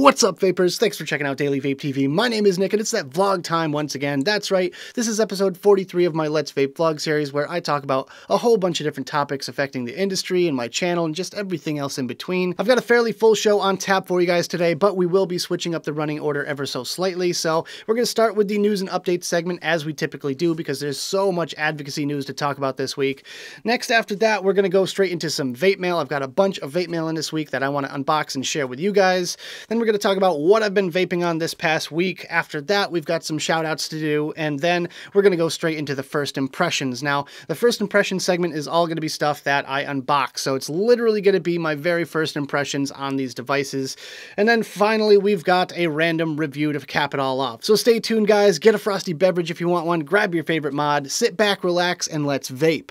What's up, vapors? Thanks for checking out Daily Vape TV. My name is Nick, and it's that vlog time once again. That's right, this is episode 43 of my Let's Vape vlog series, where I talk about a whole bunch of different topics affecting the industry and my channel and just everything else in between. I've got a fairly full show on tap for you guys today, but we will be switching up the running order ever so slightly. So we're going to start with the news and updates segment as we typically do, because there's so much advocacy news to talk about this week. Next, after that, we're going to go straight into some vape mail. I've got a bunch of vape mail in this week that I want to unbox and share with you guys. Then we're going to talk about what I've been vaping on this past week. After that, we've got some shout outs to do, and then we're going to go straight into the first impressions. Now, the first impression segment is all going to be stuff that I unbox, so it's literally going to be my very first impressions on these devices. And then finally, we've got a random review to cap it all off. So stay tuned, guys. Get a frosty beverage if you want one, grab your favorite mod, sit back, relax, and let's vape.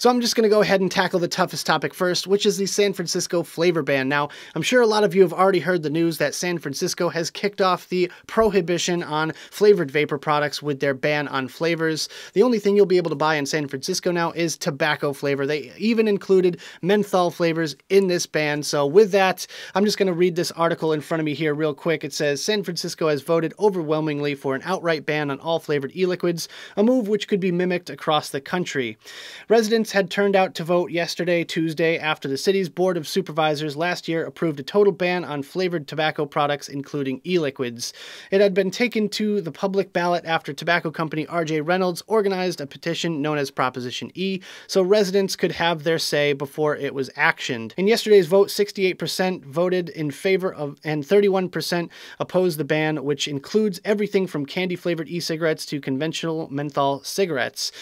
So I'm just going to go ahead and tackle the toughest topic first, which is the San Francisco flavor ban. Now, I'm sure a lot of you have already heard the news that San Francisco has kicked off the prohibition on flavored vapor products with their ban on flavors. The only thing you'll be able to buy in San Francisco now is tobacco flavor. They even included menthol flavors in this ban. So with that, I'm just going to read this article in front of me here real quick. It says San Francisco has voted overwhelmingly for an outright ban on all flavored e-liquids, a move which could be mimicked across the country. Residents had turned out to vote yesterday, Tuesday, after the city's Board of Supervisors last year approved a total ban on flavored tobacco products, including e liquids. It had been taken to the public ballot after tobacco company RJ Reynolds organized a petition known as Proposition E so residents could have their say before it was actioned. In yesterday's vote, 68% voted in favor of and 31% opposed the ban, which includes everything from candy flavored e cigarettes to conventional menthol cigarettes.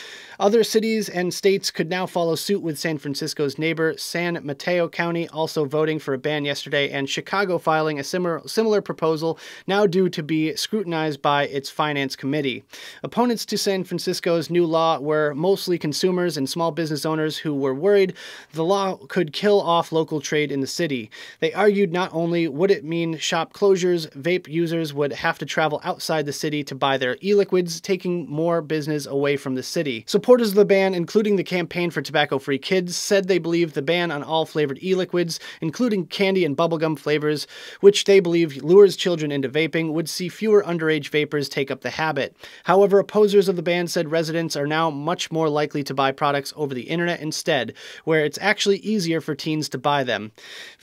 Other cities and states could now follow suit with San Francisco's neighbor, San Mateo County, also voting for a ban yesterday, and Chicago filing a similar, similar proposal now due to be scrutinized by its finance committee. Opponents to San Francisco's new law were mostly consumers and small business owners who were worried the law could kill off local trade in the city. They argued not only would it mean shop closures, vape users would have to travel outside the city to buy their e liquids, taking more business away from the city. Supporters of the ban, including the Campaign for Tobacco Free Kids, said they believe the ban on all flavored e liquids, including candy and bubblegum flavors, which they believe lures children into vaping, would see fewer underage vapors take up the habit. However, opposers of the ban said residents are now much more likely to buy products over the internet instead, where it's actually easier for teens to buy them.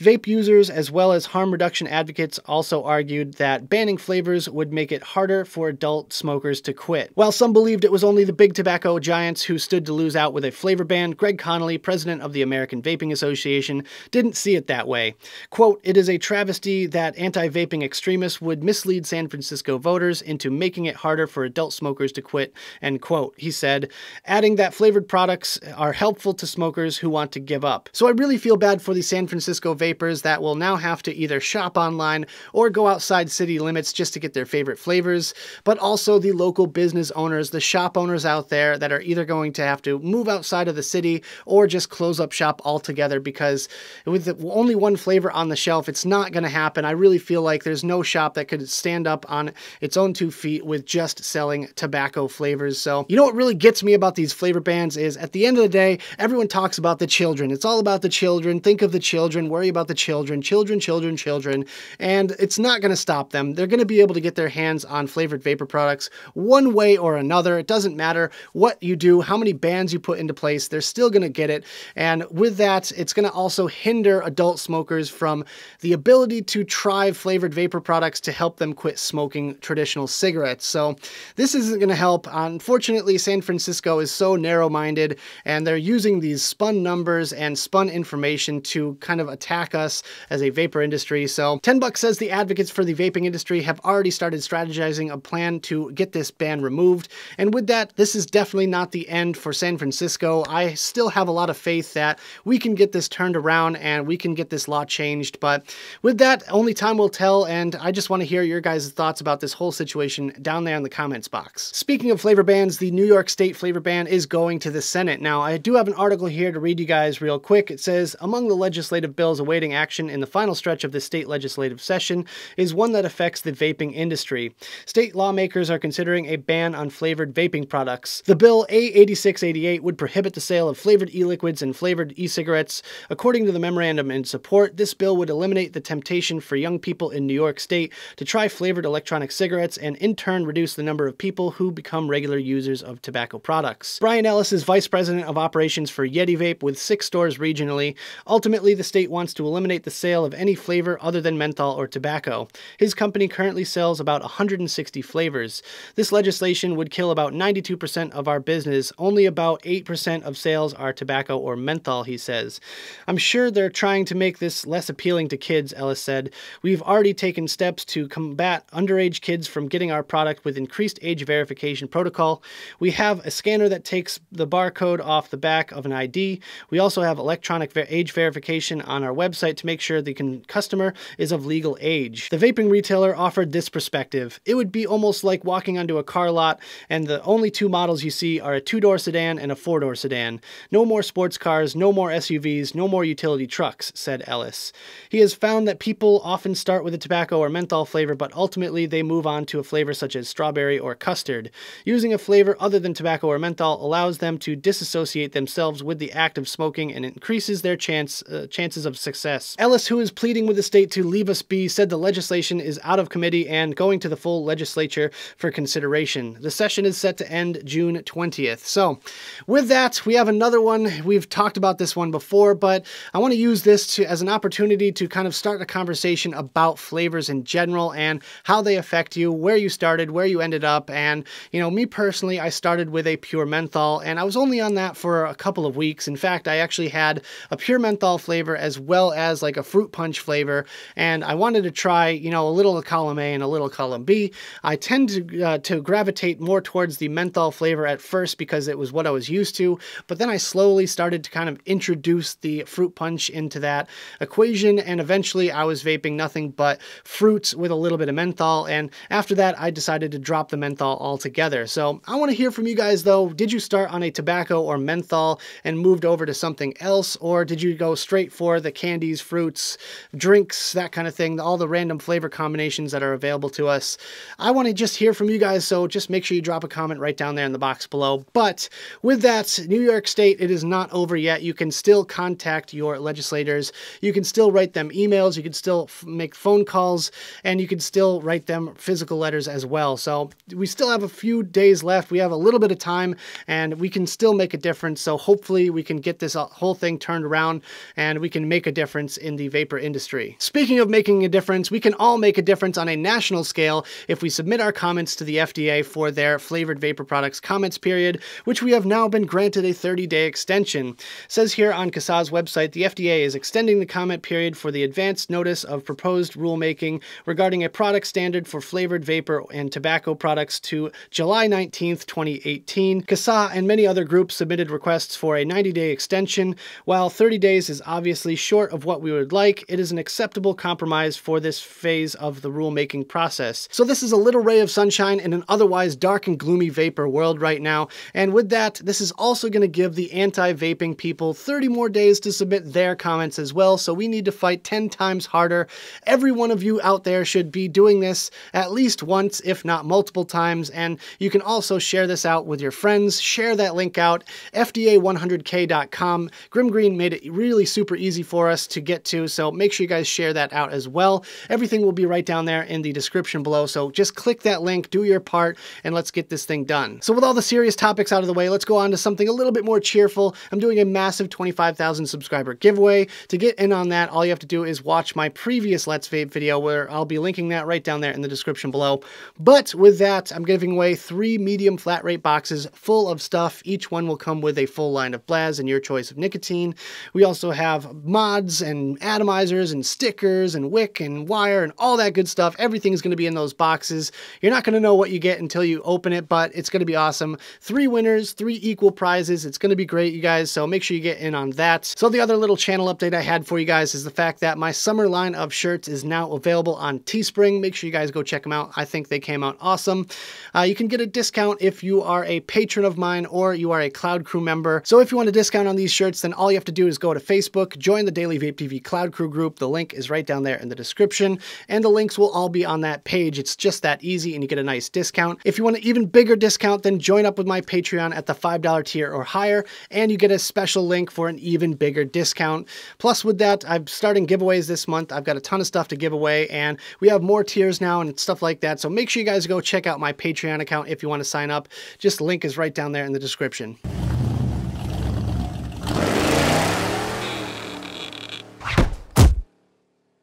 Vape users, as well as harm reduction advocates, also argued that banning flavors would make it harder for adult smokers to quit. While some believed it was only the big tobacco giants who stood to lose out with a flavor ban, Greg Conley, president of the American Vaping Association, didn't see it that way. Quote, It is a travesty that anti vaping extremists would mislead San Francisco voters into making it harder for adult smokers to quit, end quote, he said, adding that flavored products are helpful to smokers who want to give up. So I really feel bad for the San Francisco vapors that will now have to either shop online or go outside city limits just to get their favorite flavors, but also the local business owners, the shop owners out there that are either going to have to move outside of the city or just close up shop altogether because with only one flavor on the shelf, it's not going to happen. I really feel like there's no shop that could stand up on its own two feet with just selling tobacco flavors. So, you know what really gets me about these flavor bans is at the end of the day, everyone talks about the children. It's all about the children. Think of the children, worry about the children, children, children, children. And it's not going to stop them. They're going to be able to get their hands on flavored vapor products one way or another. It doesn't matter what you do, how many bans you put into place, they're still going to get it. And with that, it's going to also hinder adult smokers from the ability to try flavored vapor products to help them quit smoking traditional cigarettes. So this isn't going to help. Unfortunately, San Francisco is so narrow minded and they're using these spun numbers and spun information to kind of attack us as a vapor industry. So 10 Bucks says the advocates for the vaping industry have already started strategizing a plan to get this ban removed. And with that, this is definitely not the end for San Francisco. I still have a lot of faith that we can get this turned around and we can get this law changed. But with that, only time will tell. And I just want to hear your guys' thoughts about this whole situation down there in the comments box. Speaking of flavor bans, the New York State flavor ban is going to the Senate. Now, I do have an article here to read you guys real quick. It says, among the legislative bills awaiting action in the final stretch of the state legislative session is one that affects the vaping industry. State lawmakers are considering a ban on flavored vaping products. The bill A8688 would prohibit the sale of flavored e-liquids and flavored e-cigarettes. According to the memorandum in support, this bill would eliminate the temptation for young people in New York State to try flavored electronic cigarettes and in turn reduce the number of people who become regular users of tobacco products. Brian Ellis is Vice President of Operations for Yeti Vape with six stores regionally. Ultimately, the state wants to eliminate the sale of any flavor other than menthol or tobacco. His company currently sells about 160 flavors. This legislation would kill about 92% of our business. Only about 8% of sales are tobacco or menthol, he says. I'm sure they're trying to make this less appealing to kids, Ellis said. We've already taken steps to combat underage kids from getting our product with increased age verification protocol. We have a scanner that takes the barcode off the back of an ID. We also have electronic ver age verification on our website to make sure the customer is of legal age. The vaping retailer offered this perspective. It would be almost like walking onto a car lot and the only two models you see are a two-door sedan and a four-door sedan. No more sports cars, no more SUVs, no more utility trucks, said Ellis. He has found that people often start with a tobacco or menthol flavor, but ultimately they move on to a flavor such as strawberry or custard. Using a flavor other than tobacco or menthol allows them to disassociate themselves with the act of smoking and increases their chance uh, chances of success. Ellis, who is pleading with the state to leave us be, said the legislation is out of committee and going to the full legislature for consideration. The session is set to end June 20th. So, with that, we have another one. We've talked about this one before, but I want to use this to, as an opportunity to kind of start a conversation about flavors in general and how they affect you, where you started, where you ended up. And, you know, me personally, I started with a pure menthol and I was only on that for a couple of weeks. In fact, I actually had a pure menthol flavor as well as like a fruit punch flavor. And I wanted to try, you know, a little column A and a little column B. I tend to, uh, to gravitate more towards the menthol flavor at first because it was what I was used to, but then I slowly started to kind of introduce the fruit punch into that equation, and eventually I was vaping nothing but fruits with a little bit of menthol, and after that I decided to drop the menthol altogether. So I want to hear from you guys though, did you start on a tobacco or menthol and moved over to something else, or did you go straight for the candies, fruits, drinks, that kind of thing, all the random flavor combinations that are available to us? I want to just hear from you guys, so just make sure you drop a comment right down there in the box below. But with that, New York State, it is not over yet. You can still contact your legislators. You can still write them emails. You can still make phone calls, and you can still write them physical letters as well. So we still have a few days left. We have a little bit of time, and we can still make a difference. So hopefully we can get this uh, whole thing turned around, and we can make a difference in the vapor industry. Speaking of making a difference, we can all make a difference on a national scale if we submit our comments to the FDA for their flavored vapor products comments period, which we have now been granted a 30-day extension. It says here on CASAA's website, the FDA is extending the comment period for the advanced notice of proposed rulemaking regarding a product standard for flavored vapor and tobacco products to July 19, 2018. CASA and many other groups submitted requests for a 90-day extension. While 30 days is obviously short of what we would like, it is an acceptable compromise for this phase of the rulemaking process. So this is a little ray of sunshine in an otherwise dark and gloomy vapor world right now. And with that, this is also going to give the anti-vaping people 30 more days to submit their comments as well. So we need to fight 10 times harder. Every one of you out there should be doing this at least once, if not multiple times. And you can also share this out with your friends. Share that link out, fda100k.com. Grimm Green made it really super easy for us to get to. So make sure you guys share that out as well. Everything will be right down there in the description below. So just click that link, do your part, and let's get this thing done. So with all the serious topics out of the way, let's go on to something a little bit more cheerful. I'm doing a massive 25,000 subscriber giveaway. To get in on that, all you have to do is watch my previous Let's Vape video where I'll be linking that right down there in the description below. But with that, I'm giving away three medium flat rate boxes full of stuff. Each one will come with a full line of Blaz and your choice of nicotine. We also have mods and atomizers and stickers and wick and wire and all that good stuff. Everything is going to be in those boxes. You're not going to know what you get until you open it, but it's going to be awesome. Three winners, three equal prizes. It's going to be great, you guys, so make sure you get in on that. So the other little channel update I had for you guys is the fact that my summer line of shirts is now available on Teespring. Make sure you guys go check them out. I think they came out awesome. Uh, you can get a discount if you are a patron of mine or you are a Cloud Crew member. So if you want a discount on these shirts, then all you have to do is go to Facebook, join the Daily Vape TV Cloud Crew group. The link is right down there in the description, and the links will all be on that page. It's just that easy, and you get a nice discount. If you want an even bigger discount, then join up with my Patreon at the $5 tier or higher higher, and you get a special link for an even bigger discount. Plus, with that, I'm starting giveaways this month. I've got a ton of stuff to give away, and we have more tiers now and stuff like that. So make sure you guys go check out my Patreon account if you want to sign up. Just link is right down there in the description.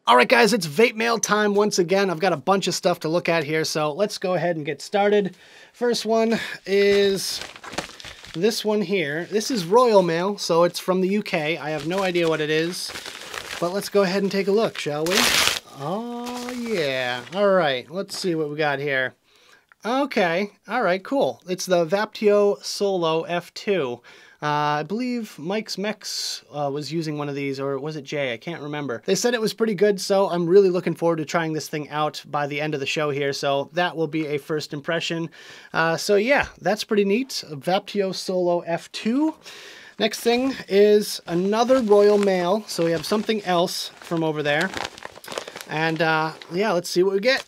All right, guys, it's vape mail time once again. I've got a bunch of stuff to look at here, so let's go ahead and get started. First one is this one here. This is Royal Mail, so it's from the UK. I have no idea what it is, but let's go ahead and take a look, shall we? Oh, yeah. All right, let's see what we got here. Okay, all right, cool. It's the Vaptio Solo F2. Uh, I believe Mike's Mex uh, was using one of these, or was it Jay? I can't remember. They said it was pretty good, so I'm really looking forward to trying this thing out by the end of the show here, so that will be a first impression. Uh, so yeah, that's pretty neat. Vaptio Solo F2. Next thing is another Royal Mail, so we have something else from over there. And uh, yeah, let's see what we get.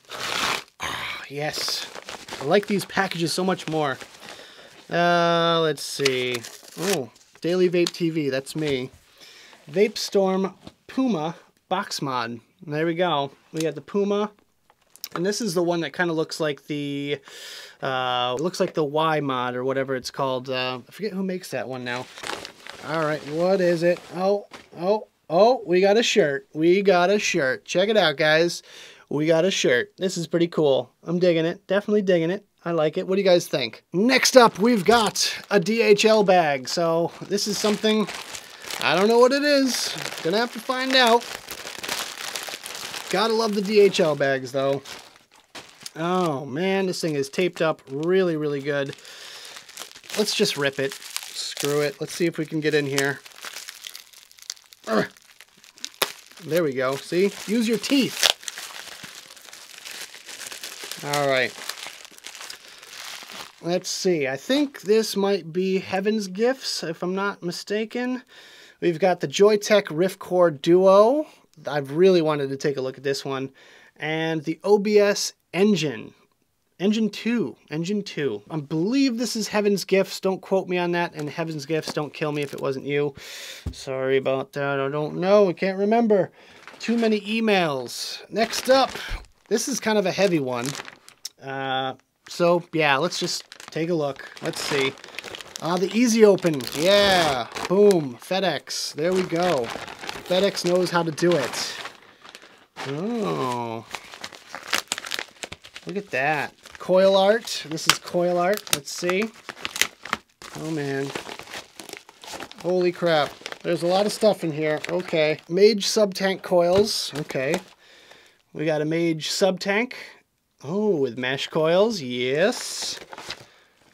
Yes, I like these packages so much more. Uh, let's see. Oh, Daily Vape TV, that's me. Vape Storm Puma box mod. There we go. We got the Puma. And this is the one that kind of looks like the, uh, looks like the Y mod or whatever it's called. Uh, I forget who makes that one now. All right, what is it? Oh, oh, oh, we got a shirt. We got a shirt. Check it out, guys. We got a shirt. This is pretty cool. I'm digging it. Definitely digging it. I like it. What do you guys think? Next up, we've got a DHL bag. So this is something, I don't know what it is. Gonna have to find out. Gotta love the DHL bags though. Oh man, this thing is taped up really, really good. Let's just rip it. Screw it. Let's see if we can get in here. There we go. See? Use your teeth. All right. Let's see. I think this might be Heaven's Gifts, if I'm not mistaken. We've got the Joyetech Riftcore Duo. I've really wanted to take a look at this one. And the OBS Engine. Engine 2. Engine 2. I believe this is Heaven's Gifts. Don't quote me on that. And Heaven's Gifts, don't kill me if it wasn't you. Sorry about that. I don't know. I can't remember. Too many emails. Next up, this is kind of a heavy one. Uh, so, yeah, let's just take a look. Let's see. Ah, the easy open. Yeah. Boom. FedEx. There we go. FedEx knows how to do it. Oh. Look at that. CoilArt. This is CoilArt. Let's see. Oh, man. Holy crap. There's a lot of stuff in here. Okay. Mage sub-tank coils. Okay. We got a Mage sub-tank. Oh, with mesh coils, yes.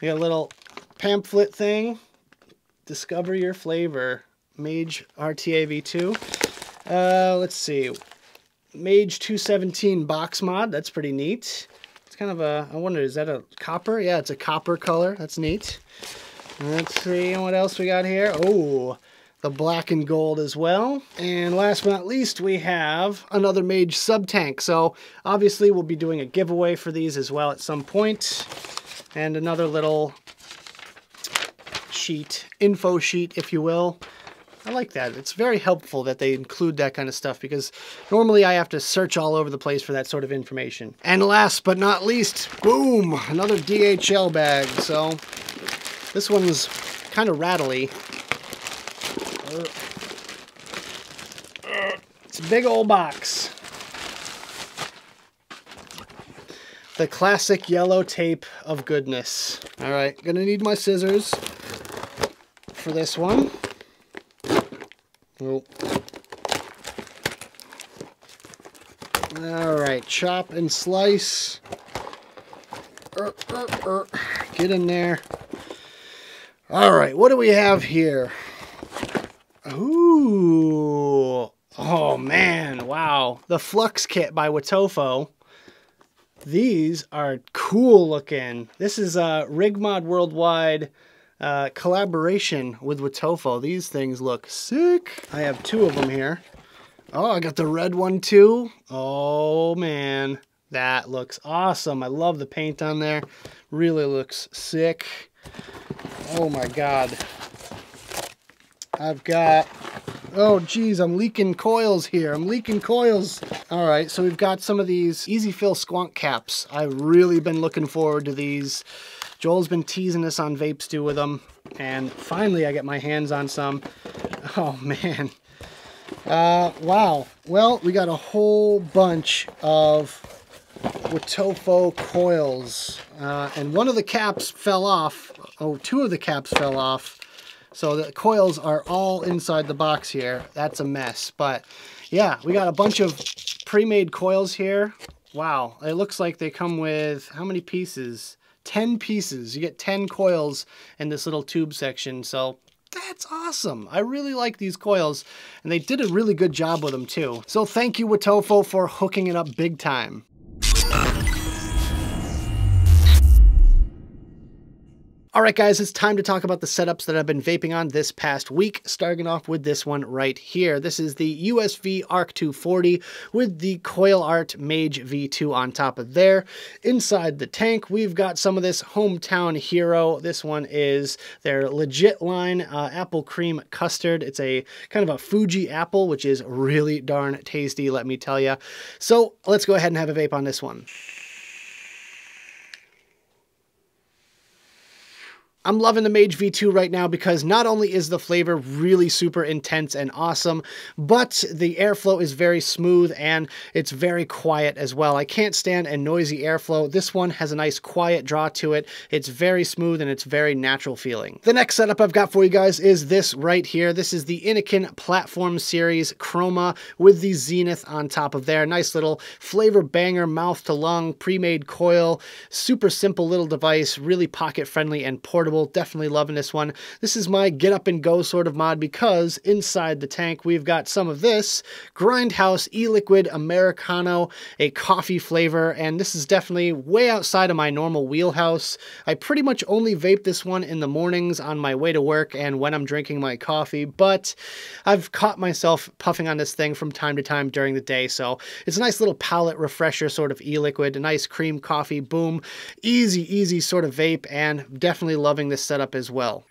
We got a little pamphlet thing. Discover your flavor. Mage RTA V2. Uh, let's see. Mage 217 box mod. That's pretty neat. It's kind of a, I wonder, is that a copper? Yeah, it's a copper color. That's neat. Let's see what else we got here. Oh, the black and gold as well. And last but not least, we have another Mage sub-tank. So obviously we'll be doing a giveaway for these as well at some point. And another little sheet, info sheet, if you will. I like that. It's very helpful that they include that kind of stuff because normally I have to search all over the place for that sort of information. And last but not least, boom, another DHL bag. So this one's kind of rattly. It's a big old box. The classic yellow tape of goodness. All right, gonna need my scissors for this one. Oh. All right, chop and slice. Er, er, er. Get in there. All right, what do we have here? Ooh. The Flux Kit by Wotofo. These are cool looking. This is a Rigmod Worldwide uh, collaboration with Wotofo. These things look sick. I have two of them here. Oh, I got the red one too. Oh, man. That looks awesome. I love the paint on there. Really looks sick. Oh, my God. I've got, oh geez, I'm leaking coils here. I'm leaking coils. All right, so we've got some of these Easy Fill Squonk caps. I've really been looking forward to these. Joel's been teasing us on Vape Stew with them, and finally I get my hands on some. Oh man. Uh, wow. Well, we got a whole bunch of Wotofo coils, uh, and one of the caps fell off. Oh, two of the caps fell off. So the coils are all inside the box here. That's a mess. But yeah, we got a bunch of pre-made coils here. Wow, it looks like they come with how many pieces? 10 pieces. You get 10 coils in this little tube section. So that's awesome. I really like these coils and they did a really good job with them too. So thank you Wotofo for hooking it up big time. All right, guys, it's time to talk about the setups that I've been vaping on this past week, starting off with this one right here. This is the USV ARC 240 with the CoilArt Mage V2 on top of there. Inside the tank, we've got some of this Hometown Hero. This one is their legit line, uh, Apple Cream Custard. It's a kind of a Fuji apple, which is really darn tasty, let me tell you. So let's go ahead and have a vape on this one. I'm loving the Mage V2 right now because not only is the flavor really super intense and awesome, but the airflow is very smooth and it's very quiet as well. I can't stand a noisy airflow. This one has a nice quiet draw to it. It's very smooth and it's very natural feeling. The next setup I've got for you guys is this right here. This is the Innokin Platform Series Kroma with the Zenith on top of there. Nice little flavor banger, mouth to lung, pre-made coil, super simple little device, really pocket friendly and portable Definitely loving this one. This is my get up and go sort of mod because inside the tank we've got some of this Grind Haus e-liquid Americano, a coffee flavor, and this is definitely way outside of my normal wheelhouse. I pretty much only vape this one in the mornings on my way to work and when I'm drinking my coffee, but I've caught myself puffing on this thing from time to time during the day, so it's a nice little palate refresher sort of e-liquid, a nice cream coffee, boom, easy, easy sort of vape, and definitely loving loving this setup as well.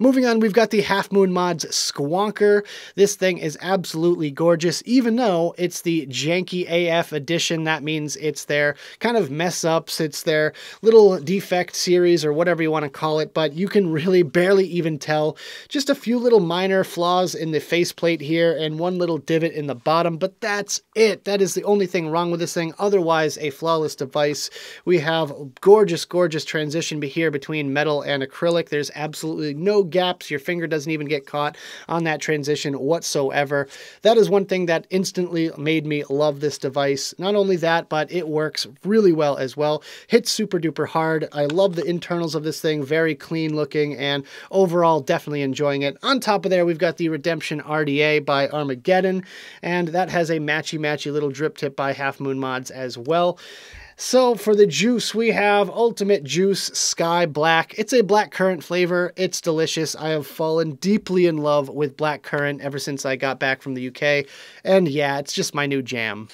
Moving on, we've got the Half Moon Mods Squonker. This thing is absolutely gorgeous, even though it's the janky AF edition. That means it's their kind of mess ups, it's their little defect series or whatever you want to call it, but you can really barely even tell. Just a few little minor flaws in the faceplate here and one little divot in the bottom, but that's it. That is the only thing wrong with this thing. Otherwise, a flawless device. We have gorgeous, gorgeous transition here between metal and acrylic. There's absolutely no gaps. Your finger doesn't even get caught on that transition whatsoever. That is one thing that instantly made me love this device. Not only that, but it works really well as well. Hits super duper hard. I love the internals of this thing. Very clean looking and overall definitely enjoying it. On top of there, we've got the Redemption RDA by Armageddon and that has a matchy matchy little drip tip by Half Moon Mods as well. So for the juice, we have Ultimate Juice Sky Black. It's a black currant flavor. It's delicious. I have fallen deeply in love with black currant ever since I got back from the UK. And yeah, it's just my new jam.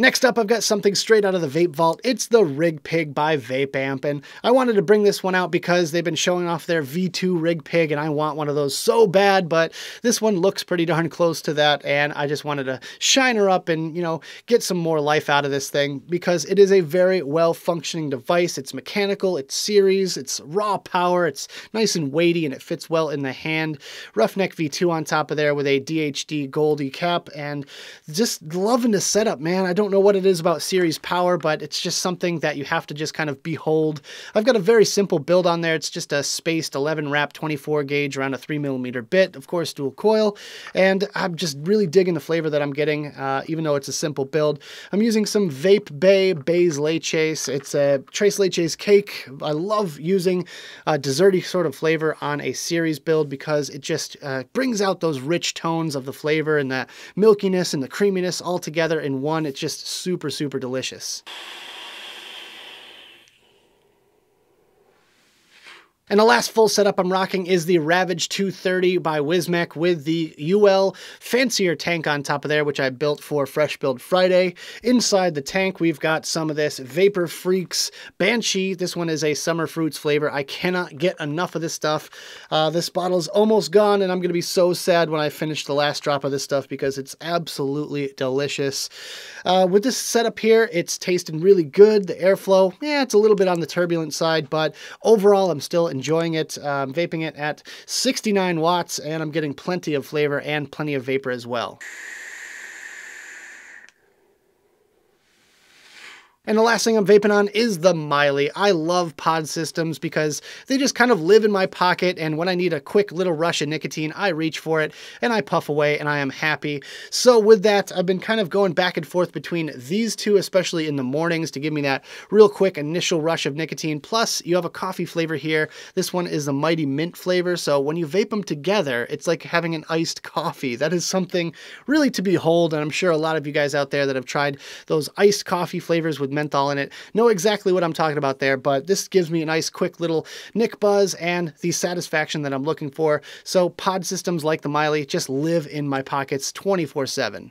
Next up, I've got something straight out of the Vape Vault. It's the Rig Pig by Vape Amp, and I wanted to bring this one out because they've been showing off their V2 Rig Pig, and I want one of those so bad, but this one looks pretty darn close to that, and I just wanted to shine her up and, you know, get some more life out of this thing because it is a very well-functioning device. It's mechanical, it's series, it's raw power, it's nice and weighty, and it fits well in the hand. Roughneck V2 on top of there with a DHD Goldie cap, and just loving the setup, man. I don't don't know what it is about series power, but it's just something that you have to just kind of behold. I've got a very simple build on there. It's just a spaced 11 wrap 24 gauge around a 3 millimeter bit, of course, dual coil. And I'm just really digging the flavor that I'm getting, uh, even though it's a simple build. I'm using some Vape Bae Bae's Leches. It's a Tres Leches cake. I love using a desserty sort of flavor on a series build because it just uh, brings out those rich tones of the flavor and the milkiness and the creaminess all together in one. It's just super, super delicious. And the last full setup I'm rocking is the Ravage 230 by Wismec with the UL fancier tank on top of there, which I built for Fresh Build Friday. Inside the tank, we've got some of this Vapor Freaks Banshee. This one is a summer fruits flavor. I cannot get enough of this stuff. Uh, this bottle's almost gone, and I'm going to be so sad when I finish the last drop of this stuff because it's absolutely delicious. Uh, with this setup here, it's tasting really good. The airflow, yeah, it's a little bit on the turbulent side, but overall, I'm still enjoying it. I'm vaping it at 69 watts and I'm getting plenty of flavor and plenty of vapor as well. And the last thing I'm vaping on is the Miley. I love pod systems because they just kind of live in my pocket and when I need a quick little rush of nicotine, I reach for it and I puff away and I am happy. So with that, I've been kind of going back and forth between these two, especially in the mornings to give me that real quick initial rush of nicotine. Plus, you have a coffee flavor here. This one is the Mighty Mint flavor. So when you vape them together, it's like having an iced coffee. That is something really to behold. And I'm sure a lot of you guys out there that have tried those iced coffee flavors with menthol in it know exactly what I'm talking about there, but this gives me a nice quick little nick buzz and the satisfaction that I'm looking for. So pod systems like the Miley just live in my pockets 24 7.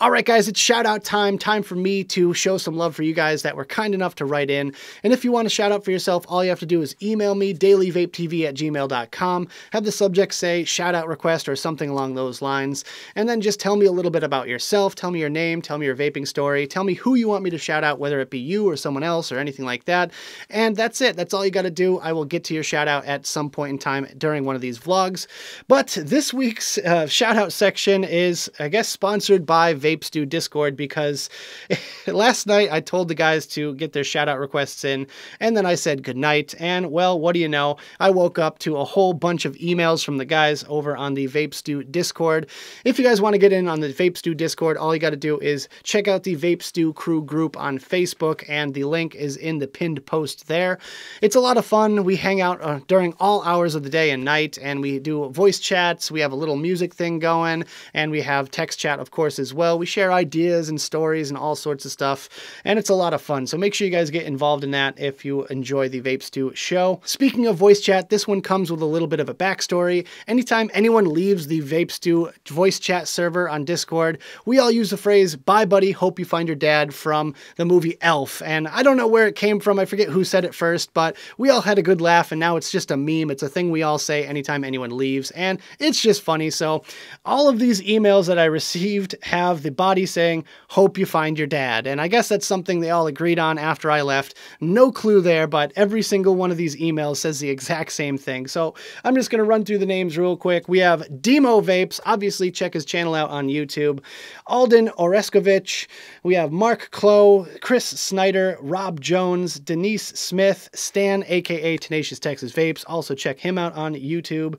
All right, guys, it's shout out time. Time for me to show some love for you guys that were kind enough to write in. And if you want to shout out for yourself, all you have to do is email me, dailyvapetv at gmail.com. Have the subject say shout out request or something along those lines. And then just tell me a little bit about yourself. Tell me your name. Tell me your vaping story. Tell me who you want me to shout out, whether it be you or someone else or anything like that. And that's it. That's all you got to do. I will get to your shout out at some point in time during one of these vlogs. But this week's uh, shout out section is, I guess, sponsored by Vape Stew Discord because last night I told the guys to get their shout out requests in, and then I said goodnight. And well, what do you know? I woke up to a whole bunch of emails from the guys over on the Vape Stew Discord. If you guys want to get in on the Vape Stew Discord, all you got to do is check out the Vape Stew Crew group on Facebook, and the link is in the pinned post there. It's a lot of fun. We hang out uh, during all hours of the day and night, and we do voice chats. We have a little music thing going, and we have text chat, of course, as well. We share ideas and stories and all sorts of stuff, and it's a lot of fun. So make sure you guys get involved in that if you enjoy the Vape Stew show. Speaking of voice chat, this one comes with a little bit of a backstory. Anytime anyone leaves the Vape Stew voice chat server on Discord, we all use the phrase, bye buddy, hope you find your dad from the movie Elf. And I don't know where it came from, I forget who said it first, but we all had a good laugh and now it's just a meme. It's a thing we all say anytime anyone leaves, and it's just funny. So all of these emails that I received have the body saying, Hope you find your dad. And I guess that's something they all agreed on after I left. No clue there, but every single one of these emails says the exact same thing. So I'm just going to run through the names real quick. We have Demo Vapes. Obviously, check his channel out on YouTube. Alden Oreskovich. We have Mark Clow, Chris Snyder, Rob Jones, Denise Smith, Stan, aka Tenacious Texas Vapes. Also check him out on YouTube.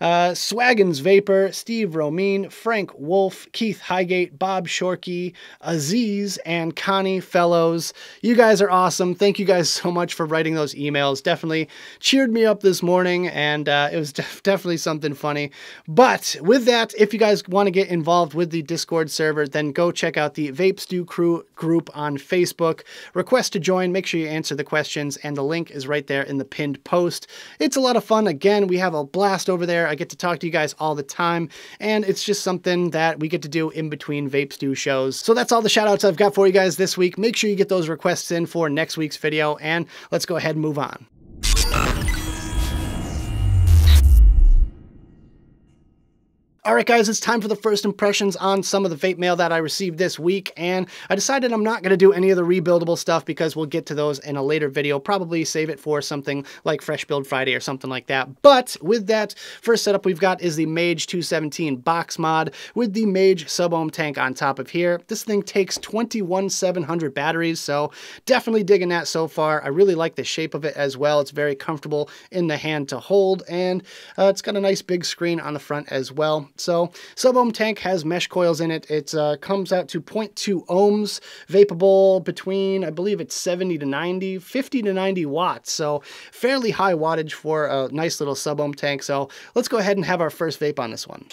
Uh, Swaggins Vapor, Steve Romine, Frank Wolf, Keith Highgate, Bob Shorkey, Aziz, and Connie Fellows. You guys are awesome. Thank you guys so much for writing those emails. Definitely cheered me up this morning, and uh, it was def definitely something funny. But with that, if you guys want to get involved with the Discord server, then go check out the Vape Stew Crew group on Facebook. Request to join. Make sure you answer the questions, and the link is right there in the pinned post. It's a lot of fun. Again, we have a blast over there. I get to talk to you guys all the time, and it's just something that we get to do in between Stew shows. So that's all the shout outs I've got for you guys this week. Make sure you get those requests in for next week's video, and let's go ahead and move on. All right, guys, it's time for the first impressions on some of the vape mail that I received this week, and I decided I'm not going to do any of the rebuildable stuff because we'll get to those in a later video, probably save it for something like Fresh Build Friday or something like that. But with that, first setup we've got is the Mage 217 box mod with the Mage sub-ohm tank on top of here. This thing takes 21700 batteries, so definitely digging that so far. I really like the shape of it as well. It's very comfortable in the hand to hold, and uh, it's got a nice big screen on the front as well. So sub-ohm tank has mesh coils in it. It uh, comes out to 0.2 ohms, vapable between, I believe it's 70 to 90, 50 to 90 watts. So fairly high wattage for a nice little sub-ohm tank. So let's go ahead and have our first vape on this one.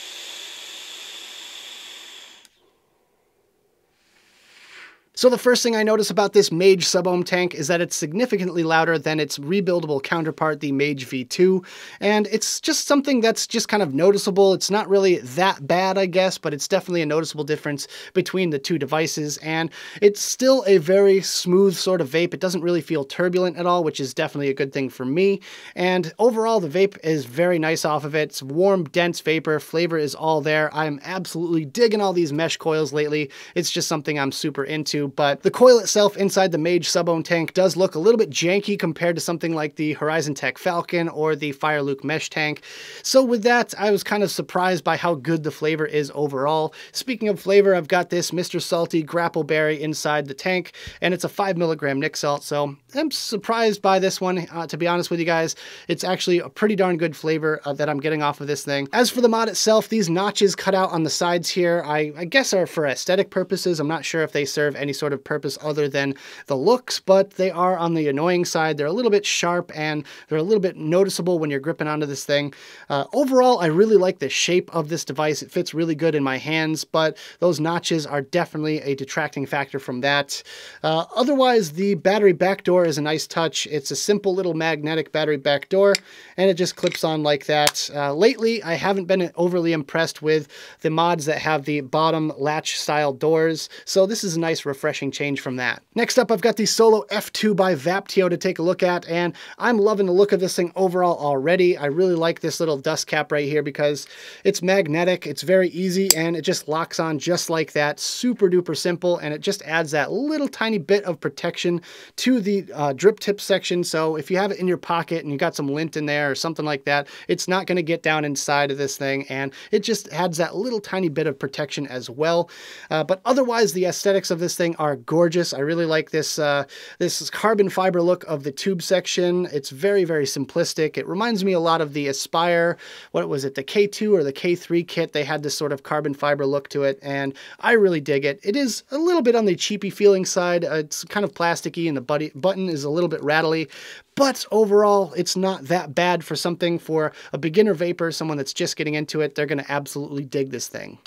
So the first thing I notice about this Mage sub-ohm tank is that it's significantly louder than its rebuildable counterpart, the Mage V2, and it's just something that's just kind of noticeable. It's not really that bad, I guess, but it's definitely a noticeable difference between the two devices, and it's still a very smooth sort of vape. It doesn't really feel turbulent at all, which is definitely a good thing for me, and overall the vape is very nice off of it. It's warm, dense vapor, flavor is all there. I'm absolutely digging all these mesh coils lately. It's just something I'm super into but the coil itself inside the Mage sub-ohm tank does look a little bit janky compared to something like the Horizon Tech Falcon or the Fireluke mesh tank. So with that, I was kind of surprised by how good the flavor is overall. Speaking of flavor, I've got this Mr. Salty Grappleberry inside the tank, and it's a 5 milligram nic salt, so I'm surprised by this one, uh, to be honest with you guys. It's actually a pretty darn good flavor uh, that I'm getting off of this thing. As for the mod itself, these notches cut out on the sides here, I, I guess are for aesthetic purposes. I'm not sure if they serve any sort of purpose other than the looks, but they are on the annoying side. They're a little bit sharp and they're a little bit noticeable when you're gripping onto this thing. Uh, overall, I really like the shape of this device. It fits really good in my hands, but those notches are definitely a detracting factor from that. Uh, otherwise, the battery back door is a nice touch. It's a simple little magnetic battery back door, and it just clips on like that. Uh, lately, I haven't been overly impressed with the mods that have the bottom latch style doors, so this is a nice refreshing refreshing change from that. Next up, I've got the Solo F2 by Vaptio to take a look at, and I'm loving the look of this thing overall already. I really like this little dust cap right here because it's magnetic, it's very easy, and it just locks on just like that. Super duper simple, and it just adds that little tiny bit of protection to the uh, drip tip section. So if you have it in your pocket and you got some lint in there or something like that, it's not going to get down inside of this thing, and it just adds that little tiny bit of protection as well. Uh, but otherwise, the aesthetics of this thing are gorgeous. I really like this, uh, this carbon fiber look of the tube section. It's very, very simplistic. It reminds me a lot of the Aspire, what was it, the K2 or the K3 kit. They had this sort of carbon fiber look to it, and I really dig it. It is a little bit on the cheapy feeling side. Uh, it's kind of plasticky, and the button is a little bit rattly, but overall, it's not that bad for something for a beginner vapor, someone that's just getting into it. They're going to absolutely dig this thing.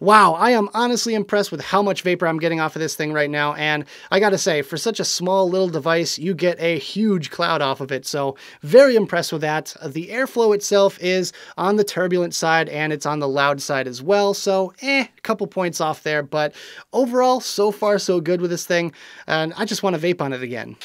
Wow, I am honestly impressed with how much vapor I'm getting off of this thing right now, and I gotta say, for such a small little device, you get a huge cloud off of it, so very impressed with that. The airflow itself is on the turbulent side, and it's on the loud side as well, so eh, a couple points off there, but overall, so far so good with this thing, and I just want to vape on it again.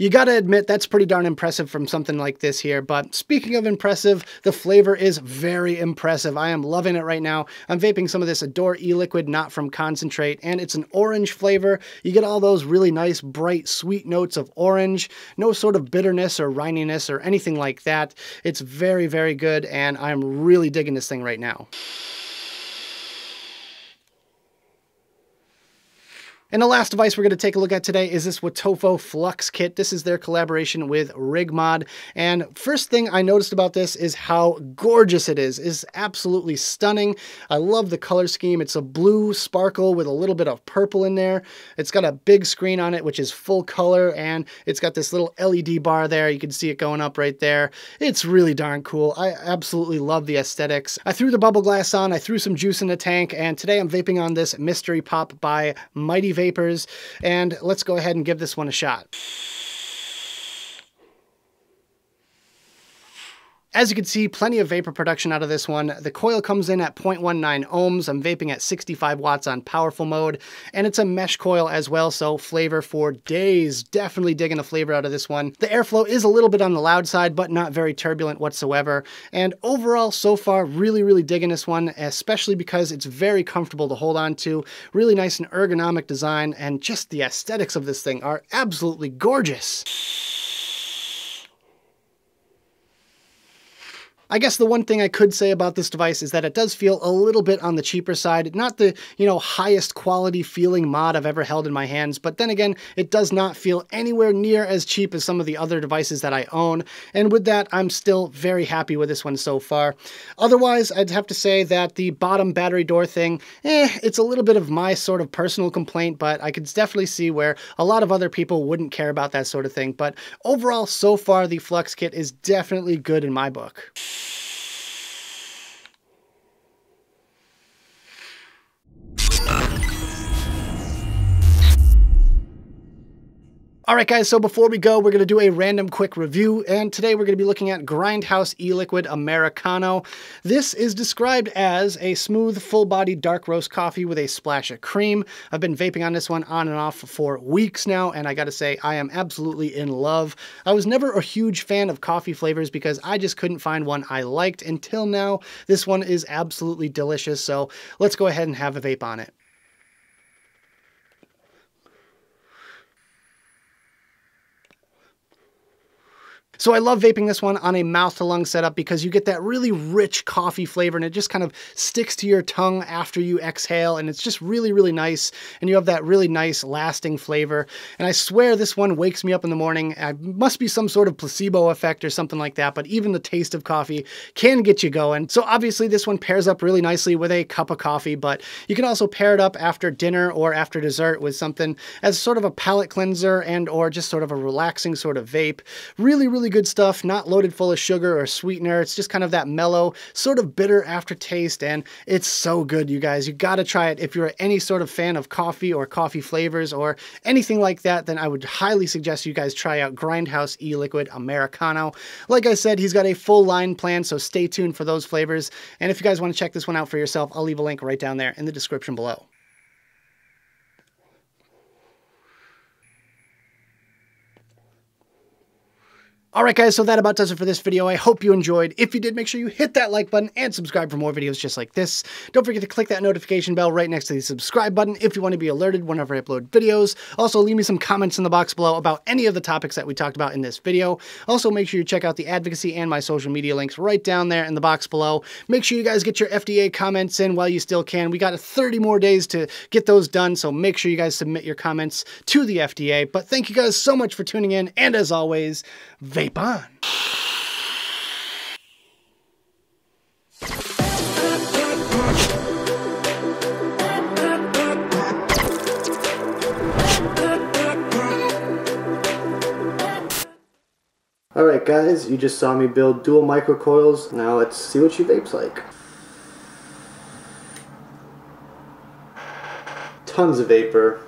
You gotta admit, that's pretty darn impressive from something like this here. But speaking of impressive, the flavor is very impressive. I am loving it right now. I'm vaping some of this Adore e-liquid, not from concentrate, and it's an orange flavor. You get all those really nice, bright, sweet notes of orange. No sort of bitterness or rininess or anything like that. It's very, very good, and I'm really digging this thing right now. And the last device we're going to take a look at today is this Wotofo Flux Kit. This is their collaboration with Rigmod. And first thing I noticed about this is how gorgeous it is. It's absolutely stunning. I love the color scheme. It's a blue sparkle with a little bit of purple in there. It's got a big screen on it, which is full color, and it's got this little LED bar there. You can see it going up right there. It's really darn cool. I absolutely love the aesthetics. I threw the bubble glass on, I threw some juice in the tank, and today I'm vaping on this Mystery Pop by Mighty vapors, and let's go ahead and give this one a shot. As you can see, plenty of vapor production out of this one. The coil comes in at 0.19 ohms. I'm vaping at 65 watts on powerful mode, and it's a mesh coil as well, so flavor for days. Definitely digging the flavor out of this one. The airflow is a little bit on the loud side, but not very turbulent whatsoever. And overall, so far, really, really digging this one, especially because it's very comfortable to hold on to. Really nice and ergonomic design, and just the aesthetics of this thing are absolutely gorgeous. I guess the one thing I could say about this device is that it does feel a little bit on the cheaper side. Not the, you know, highest quality feeling mod I've ever held in my hands, but then again, it does not feel anywhere near as cheap as some of the other devices that I own. And with that, I'm still very happy with this one so far. Otherwise, I'd have to say that the bottom battery door thing, eh, it's a little bit of my sort of personal complaint, but I could definitely see where a lot of other people wouldn't care about that sort of thing. But overall, so far, the Flux kit is definitely good in my book. All right, guys, so before we go, we're going to do a random quick review, and today we're going to be looking at Grind Haus E-Liquid Americano. This is described as a smooth, full-bodied dark roast coffee with a splash of cream. I've been vaping on this one on and off for weeks now, and I got to say, I am absolutely in love. I was never a huge fan of coffee flavors because I just couldn't find one I liked until now. This one is absolutely delicious, so let's go ahead and have a vape on it. So I love vaping this one on a mouth to lung setup because you get that really rich coffee flavor and it just kind of sticks to your tongue after you exhale and it's just really, really nice. And you have that really nice lasting flavor. And I swear this one wakes me up in the morning. It must be some sort of placebo effect or something like that, but even the taste of coffee can get you going. So obviously this one pairs up really nicely with a cup of coffee, but you can also pair it up after dinner or after dessert with something as sort of a palate cleanser and or just sort of a relaxing sort of vape. Really, really good stuff, not loaded full of sugar or sweetener. It's just kind of that mellow, sort of bitter aftertaste, and it's so good, you guys. You gotta try it. If you're any sort of fan of coffee or coffee flavors or anything like that, then I would highly suggest you guys try out Grind Haus E-Liquid Americano. Like I said, he's got a full line plan, so stay tuned for those flavors. And if you guys want to check this one out for yourself, I'll leave a link right down there in the description below. Alright guys, so that about does it for this video. I hope you enjoyed. If you did, make sure you hit that like button and subscribe for more videos just like this. Don't forget to click that notification bell right next to the subscribe button if you want to be alerted whenever I upload videos. Also, leave me some comments in the box below about any of the topics that we talked about in this video. Also, make sure you check out the advocacy and my social media links right down there in the box below. Make sure you guys get your FDA comments in while you still can. We got 30 more days to get those done, so make sure you guys submit your comments to the FDA. But thank you guys so much for tuning in, and as always, vape on. Alright guys, you just saw me build dual microcoils. Now let's see what she vapes like. Tons of vapor,